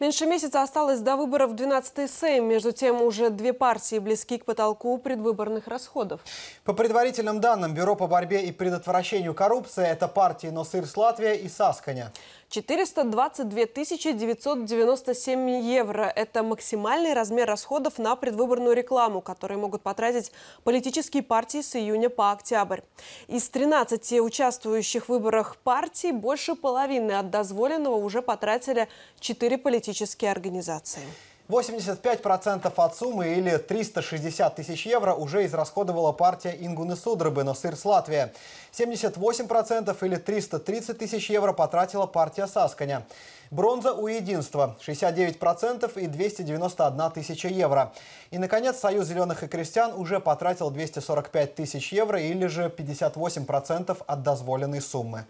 Меньше месяца осталось до выборов в 12-й Сейм. Между тем, уже две партии близки к потолку предвыборных расходов. По предварительным данным Бюро по борьбе и предотвращению коррупции, это партии «Носырс Латвия» и «Сасканя». 422 997 евро – это максимальный размер расходов на предвыборную рекламу, которые могут потратить политические партии с июня по октябрь. Из 13 участвующих в выборах партий больше половины от дозволенного уже потратили 4 политические организации. 85% от суммы или 360 тысяч евро уже израсходовала партия Ингуны Судрыбы «Носырс Латвия». 78% или 330 тысяч евро потратила партия Сасканя. Бронза у единства – 69% и 291 тысяча евро. И, наконец, Союз зеленых и крестьян уже потратил 245 тысяч евро или же 58% от дозволенной суммы.